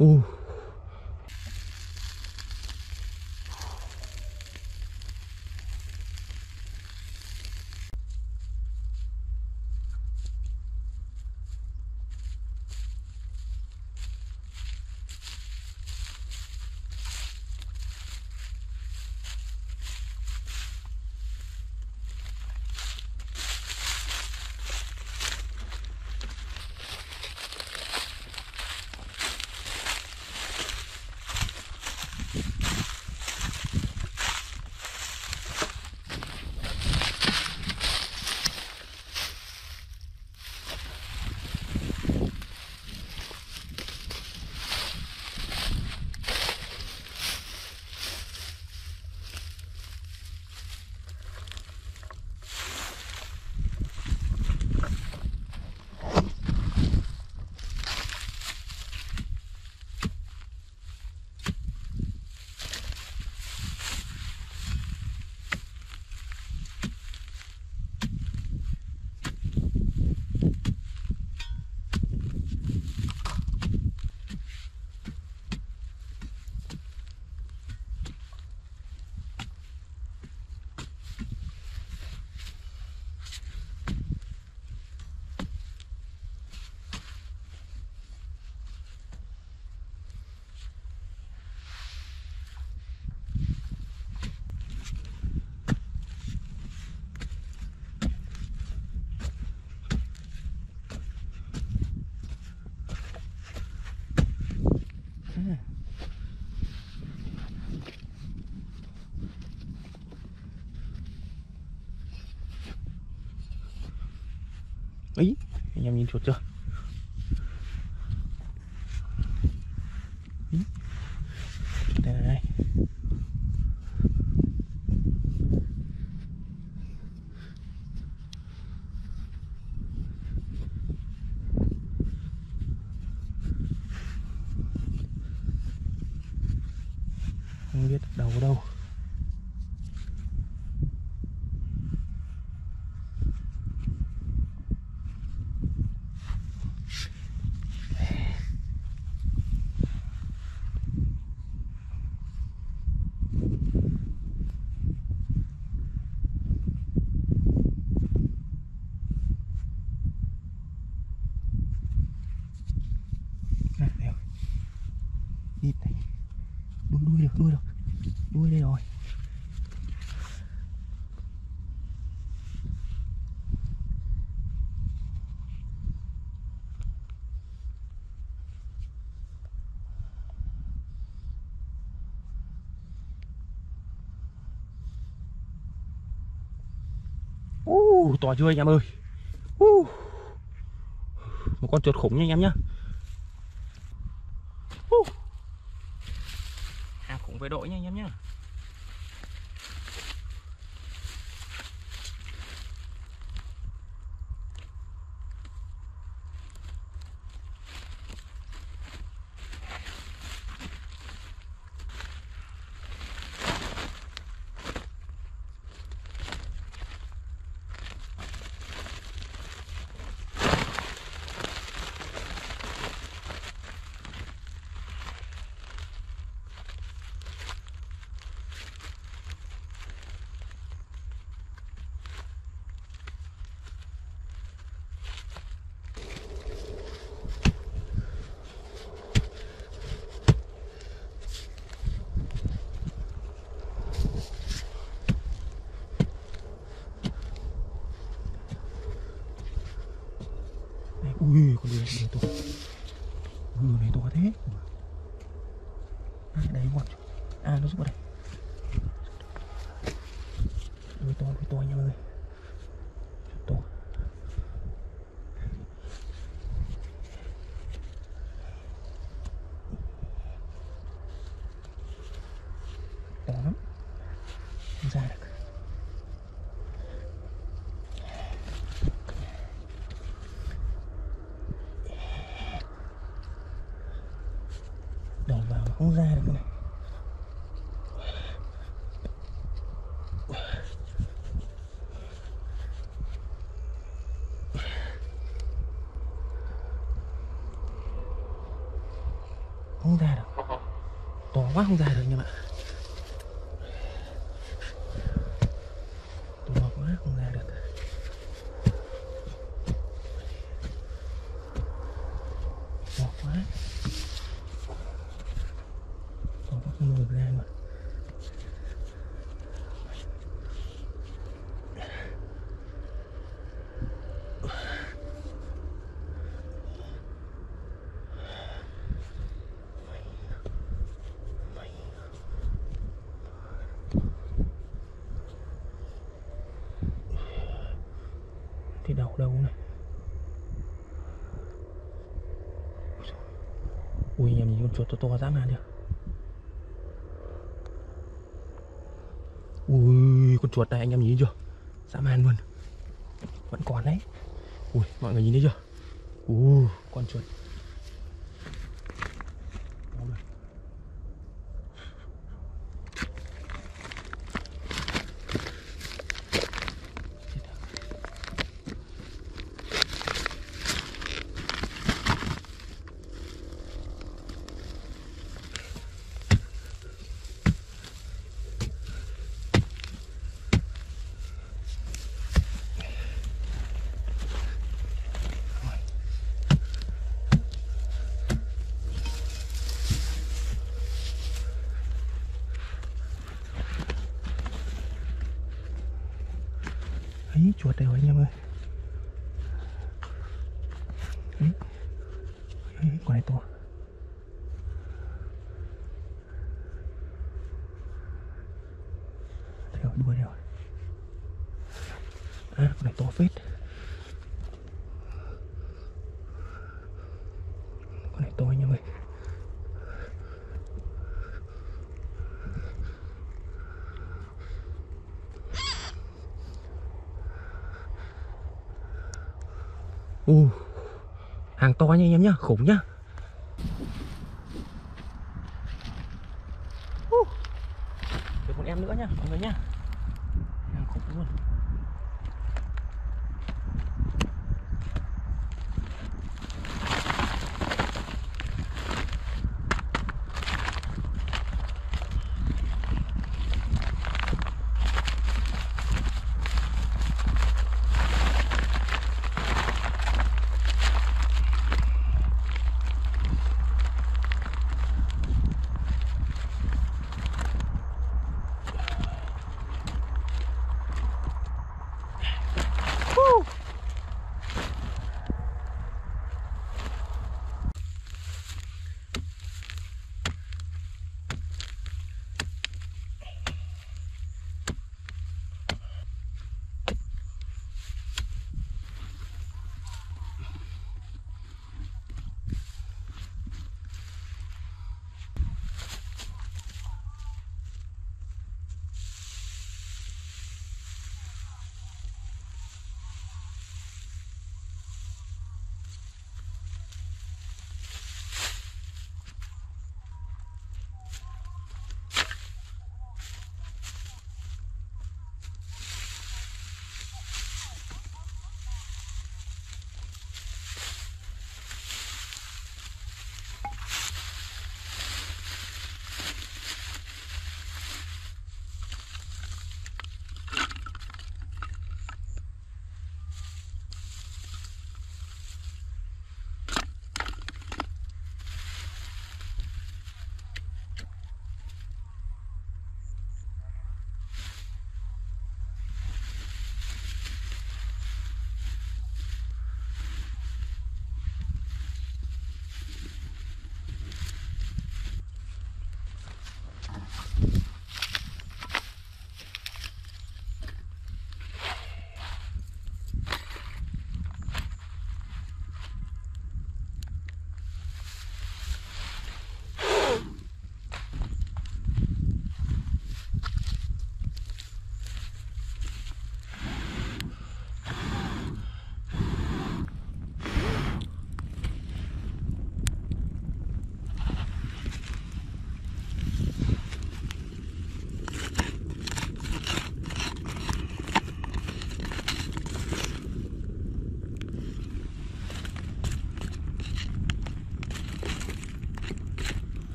Uh. Ấy, anh em nhìn chuột chưa? Ý. Chuột đây này đây. Không biết đầu đâu. À, đây rồi. Ít này. Đuôi đuôi được, đuôi được đi rồi. Uh, to chưa anh em ơi uh. Một con chuột khủng nha anh em nhá uh. Hàng khủng về độ nha anh em nhá Đây, ui con đuôi này to đuôi này to thế à, đây ngoặt à nó giúp vào đây đuôi to đuôi to anh em ơi to to lắm. Không ra được. Đầu vào mà không ra được này không ra được. To quá không ra được nha bạn to quá không ra được to quá to quá không được ra mà thì đâu nè ui, nhầm nhìn con chuột to to dã man chưa ui, con chuột này anh em nhìn chưa? Dã man luôn. Vẫn còn đấy. Ui, mọi người nhìn thấy chưa? Ui, con chuột Đâu rồi? Chết rồi ấy anh em ơi. Ấy, Đấy, con này to. Đây rồi đuôi đây rồi à con này to phết con này to anh em ơi u hàng to nha anh em nhá khủng nhá. Được một em nữa nhá mọi người nhá. Khủng luôn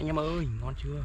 anh em ơi ngon chưa?